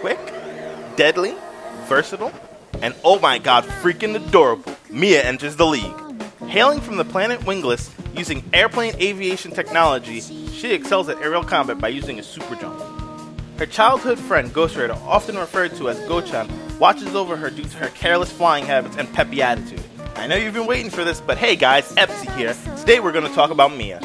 quick, deadly, versatile, and oh my god, freaking adorable, Mia enters the league. Hailing from the planet Wingless, using airplane aviation technology, she excels at aerial combat by using a super jump. Her childhood friend, Ghost Rider, often referred to as Gochan, watches over her due to her careless flying habits and peppy attitude. I know you've been waiting for this, but hey guys, Epsy here. Today we're going to talk about Mia.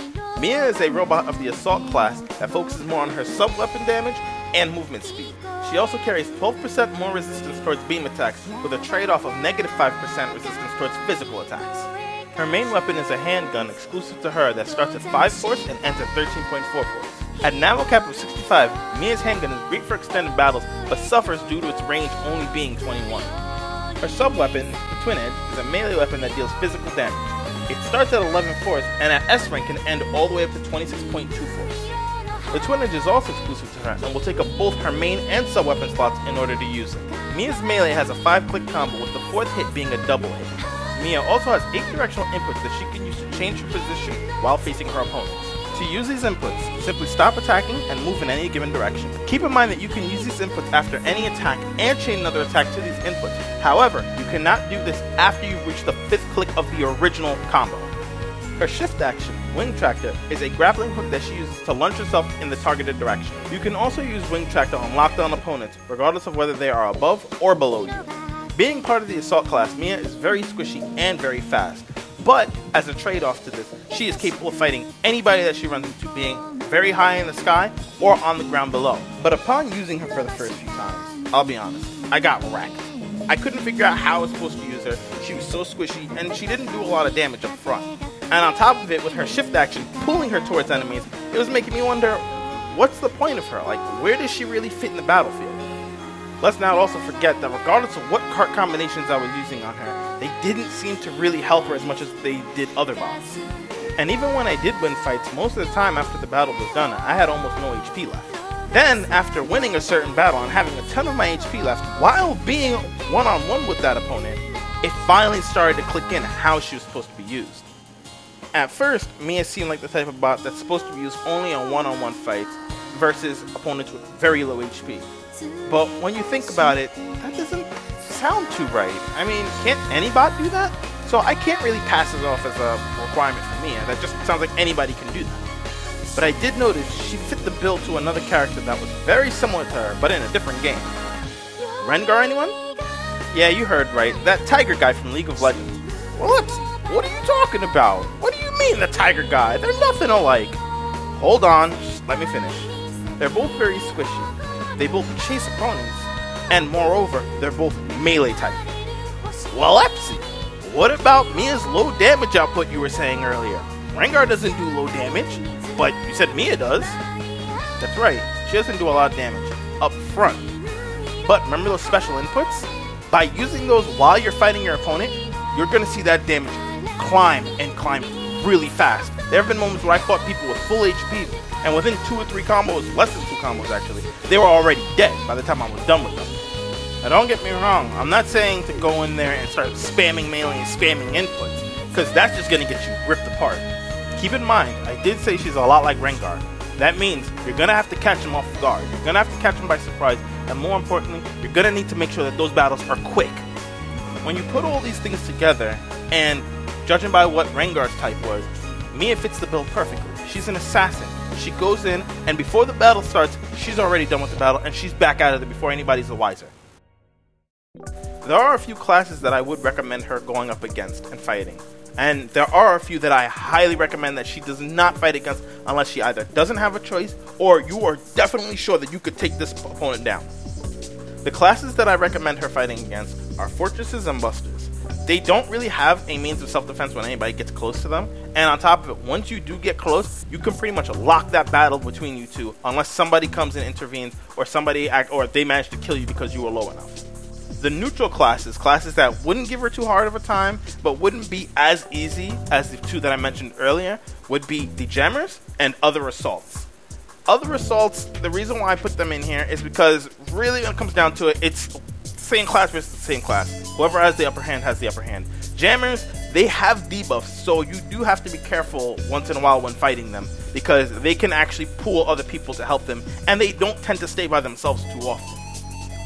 Mia is a robot of the Assault class that focuses more on her sub-weapon damage and movement speed. She also carries 12% more resistance towards beam attacks, with a trade-off of negative 5% resistance towards physical attacks. Her main weapon is a handgun exclusive to her that starts at 5 force and ends at 13.4 force. At an ammo cap of 65, Mia's handgun is great for extended battles, but suffers due to its range only being 21. Her sub-weapon, the Twin Edge, is a melee weapon that deals physical damage. It starts at 11 force and at S rank can end all the way up to 26.2 force. The Twin Edge is also exclusive to her and will take up both her main and sub-weapon slots in order to use it. Mia's melee has a 5-click combo with the fourth hit being a double hit. Mia also has 8 directional inputs that she can use to change her position while facing her opponents. To use these inputs, simply stop attacking and move in any given direction. Keep in mind that you can use these inputs after any attack and chain another attack to these inputs. However, you cannot do this after you've reached the fifth click of the original combo. Her shift action, Wing Tractor, is a grappling hook that she uses to launch herself in the targeted direction. You can also use Wing Tractor on lockdown opponents, regardless of whether they are above or below you. Being part of the Assault class, Mia is very squishy and very fast. But as a trade-off to this, she is capable of fighting anybody that she runs into, being very high in the sky or on the ground below. But upon using her for the first few times, I'll be honest, I got wrecked. I couldn't figure out how I was supposed to use her. She was so squishy, and she didn't do a lot of damage up front. And on top of it, with her shift action pulling her towards enemies, it was making me wonder, what's the point of her? Like, where does she really fit in the battlefield? Let's not also forget that regardless of what card combinations I was using on her, they didn't seem to really help her as much as they did other bots. And even when I did win fights, most of the time after the battle was done, I had almost no HP left. Then, after winning a certain battle and having a ton of my HP left, while being one on one with that opponent, it finally started to click in how she was supposed to be used. At first, Mia seemed like the type of bot that's supposed to be used only on one on one fights versus opponents with very low HP. But when you think about it, that doesn't sound too right. I mean, can't any bot do that? So I can't really pass it off as a requirement for me. That just sounds like anybody can do that. But I did notice she fit the bill to another character that was very similar to her, but in a different game. Rengar, anyone? Yeah, you heard right. That tiger guy from League of Legends. Let's. What are you talking about? What do you mean, the tiger guy? They're nothing alike. Hold on, just let me finish. They're both very squishy. They both chase opponents, and moreover, they're both melee type. Well, Epsy, what about Mia's low damage output you were saying earlier? Rengar doesn't do low damage, but you said Mia does. That's right, she doesn't do a lot of damage up front. But remember those special inputs? By using those while you're fighting your opponent, you're gonna see that damage climb and climb really fast. There have been moments where I fought people with full HP, and within two or three combos, less than two combos actually, they were already dead by the time I was done with them. Now don't get me wrong, I'm not saying to go in there and start spamming melee and spamming inputs, because that's just gonna get you ripped apart. Keep in mind, I did say she's a lot like Rengar. That means you're gonna have to catch him off guard. You're gonna have to catch him by surprise, and more importantly, you're gonna need to make sure that those battles are quick. When you put all these things together, and judging by what Rengar's type was, Mia fits the bill perfectly. She's an assassin. She goes in, and before the battle starts, she's already done with the battle, and she's back out of it before anybody's the wiser. There are a few classes that I would recommend her going up against and fighting. And there are a few that I highly recommend that she does not fight against unless she either doesn't have a choice or you are definitely sure that you could take this opponent down. The classes that I recommend her fighting against are Fortresses and Busters. They don't really have a means of self defense when anybody gets close to them, and on top of it, once you do get close, you can pretty much lock that battle between you two unless somebody comes and intervenes or somebody act, or they manage to kill you because you were low enough the neutral classes, classes that wouldn't give her too hard of a time, but wouldn't be as easy as the two that I mentioned earlier, would be the Jammers and Other Assaults. Other Assaults, the reason why I put them in here is because really when it comes down to it, it's same class versus the same class. Whoever has the upper hand has the upper hand. Jammers, they have debuffs, so you do have to be careful once in a while when fighting them because they can actually pull other people to help them, and they don't tend to stay by themselves too often.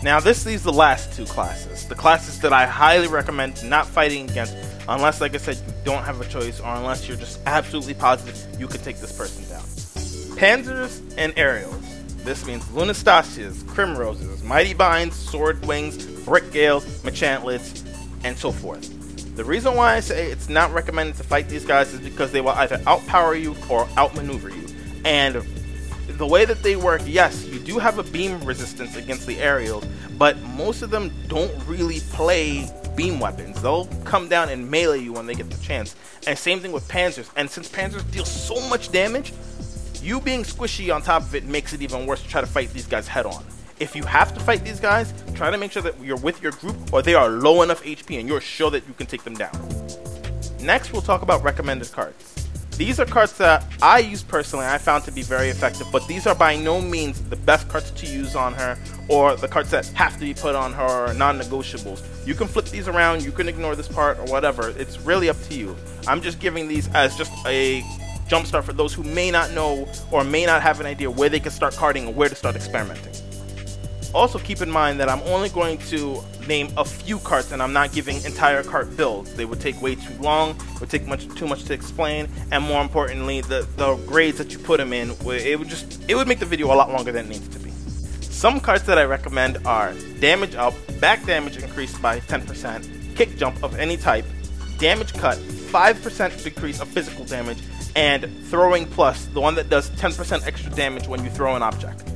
Now this leaves the last two classes, the classes that I highly recommend not fighting against unless, like I said, you don't have a choice or unless you're just absolutely positive you can take this person down. Panzers and Aerials. This means Lunastasias, Crimroses, Mighty Binds, Sword Wings, Brick Gales, Machantlets, and so forth. The reason why I say it's not recommended to fight these guys is because they will either outpower you or outmaneuver you. And the way that they work, yes, you do have a beam resistance against the aerials, but most of them don't really play beam weapons. They'll come down and melee you when they get the chance. And same thing with panzers. And since panzers deal so much damage, you being squishy on top of it makes it even worse to try to fight these guys head on. If you have to fight these guys, try to make sure that you're with your group or they are low enough HP and you're sure that you can take them down. Next, we'll talk about recommended cards. These are cards that I use personally, I found to be very effective, but these are by no means the best cards to use on her or the cards that have to be put on her or non-negotiables. You can flip these around, you can ignore this part or whatever. It's really up to you. I'm just giving these as just a jumpstart for those who may not know or may not have an idea where they can start carding or where to start experimenting. Also keep in mind that I'm only going to name a few cards and I'm not giving entire card builds. They would take way too long, would take much too much to explain, and more importantly, the, the grades that you put them in, it would just it would make the video a lot longer than it needs to be. Some cards that I recommend are damage up, back damage increased by 10%, kick jump of any type, damage cut, 5% decrease of physical damage, and throwing plus, the one that does 10% extra damage when you throw an object.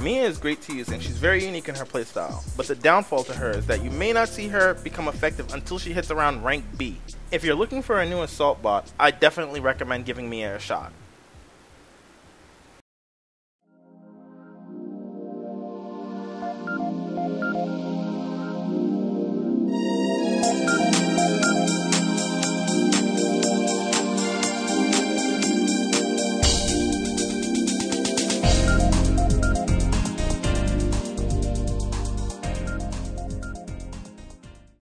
Mia is great to use and she's very unique in her playstyle, but the downfall to her is that you may not see her become effective until she hits around rank B. If you're looking for a new assault bot, I definitely recommend giving Mia a shot.